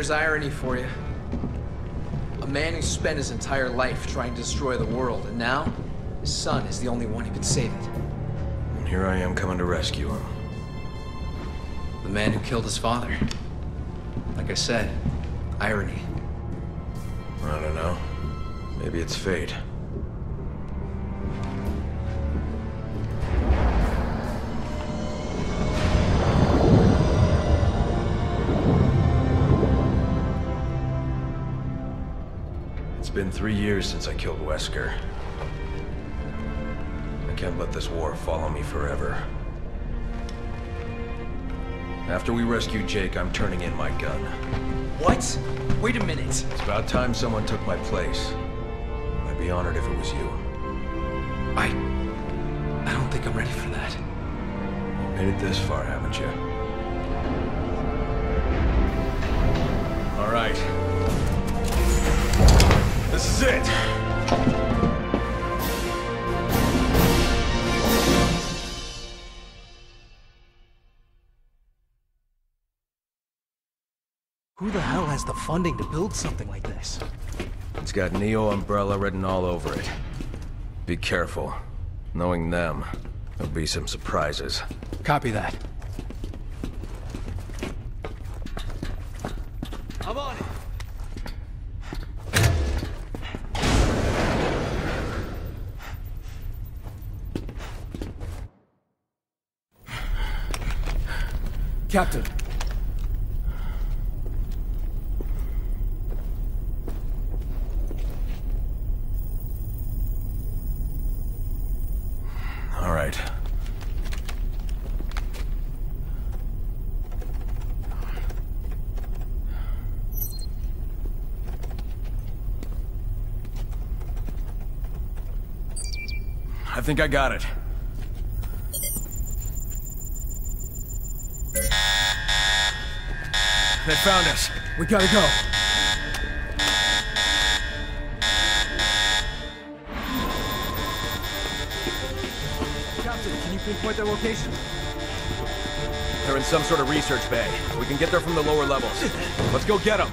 There's irony for you. A man who spent his entire life trying to destroy the world, and now, his son is the only one who can save it. And here I am coming to rescue him. The man who killed his father. Like I said, irony. I don't know. Maybe it's fate. It's been three years since I killed Wesker. I can't let this war follow me forever. After we rescue Jake, I'm turning in my gun. What? Wait a minute. It's about time someone took my place. I'd be honored if it was you. I... I don't think I'm ready for that. You made it this far, haven't you? All right. This is it! Who the hell has the funding to build something like this? It's got Neo Umbrella written all over it. Be careful. Knowing them, there'll be some surprises. Copy that. I'm on it. Captain. All right. I think I got it. They found us. We gotta go. Captain, can you pinpoint their location? They're in some sort of research bay. We can get there from the lower levels. Let's go get them.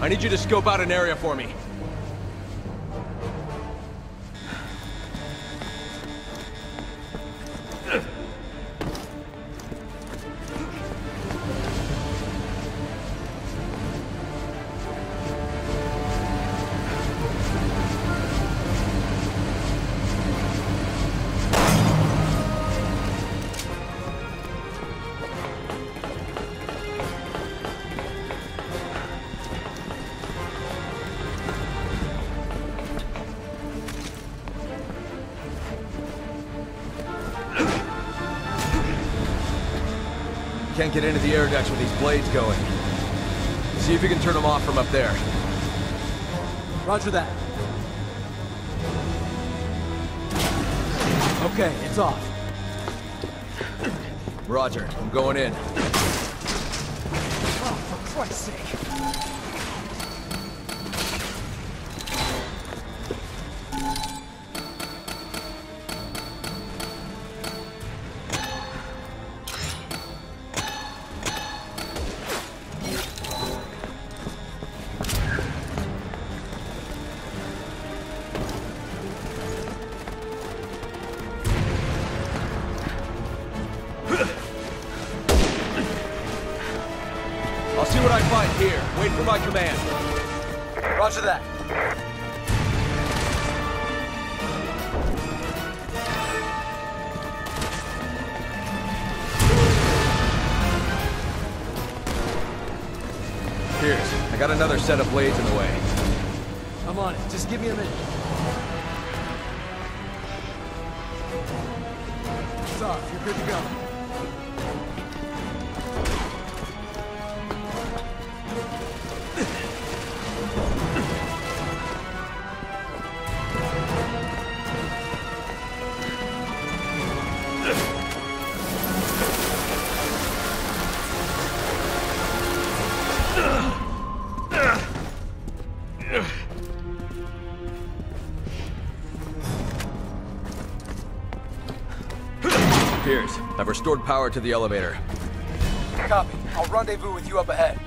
I need you to scope out an area for me. Get into the air ducts with these blades going. See if you can turn them off from up there. Roger that. Okay, it's off. Roger, I'm going in. Oh, for Christ's sake. I'll see what I find here. Wait for my command. Roger that. Piers, I got another set of blades in the way. I'm on it. Just give me a minute. It's. You're good to go. I've restored power to the elevator. Copy. I'll rendezvous with you up ahead.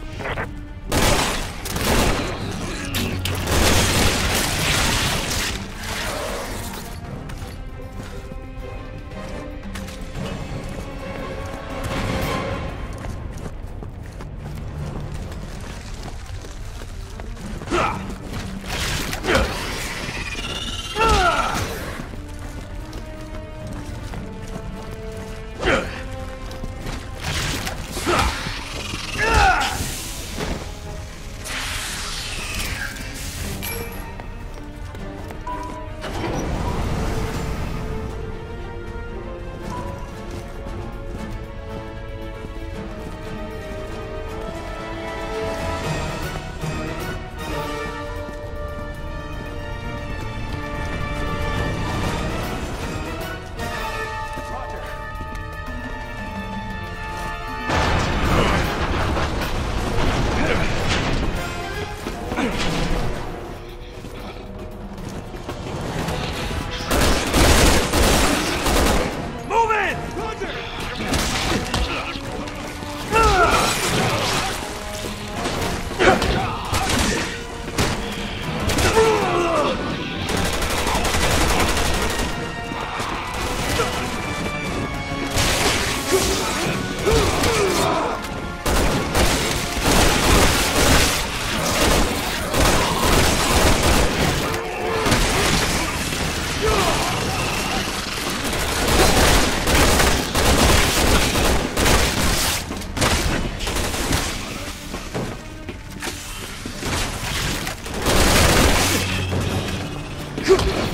Ugh.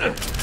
Ugh.